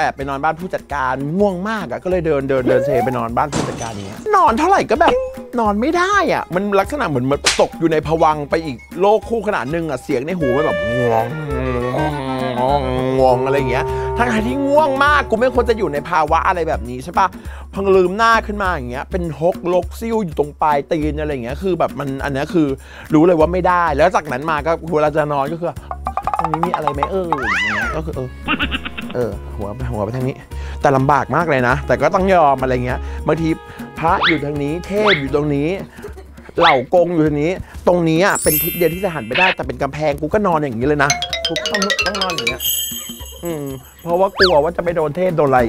แอบไปนอนบ้านผู้จัดการง่วงมากอะก็เลยเดินเดินเดินเซไปนอนบ้านผู้จัดการอย่างเงี้ยนอนเท่าไหร่ก็แบบนอนไม่ได้อะมันลักษณะเหมือนมันตกอยู่ในภวังไปอีกโลกคู่ขนาดหนึ่งอะเสียงในหูมันแบบง่วงง่วงง่วงอะไรอย่างเงี้ยทั้งที่ง่วงมากกูไม่ควรจะอยู่ในภาวะอะไรแบบนี้ใช่ปะพังลืมหน้าขึ้นมาอย่างเงี้ยเป็นฮกลกซิ่วอยู่ตรงปลายตีนอะไรอย่างเงี้ยคือแบบมันอันนี้คือรู้เลยว่าไม่ได้ แล้วจากนั้นมาก็เวลาจะนอนก็คือ ตรงนี้มีอะไรไหมเอออย่างเงี้ยก็คือเออเออหัวไปหัวไปทางนี้ แต่ลำบากมากเลยนะ แต่ก็ต้องยอมอะไรเงี้ยบางทีพระอยู่ทางนี้ เทพอยู่ตรงนี้ เหล่ากงอยู่ทางนี้ ตรงนี้อะเป็นทิศเดียวที่จะหันไปได้ แต่เป็นกำแพงกูก็นอนอย่างนี้เลยนะกูต้องต้องนอนอย่างเงี้ยอืมเพราะว่ากลัวว่าจะไปโดนเทพโดนอะไร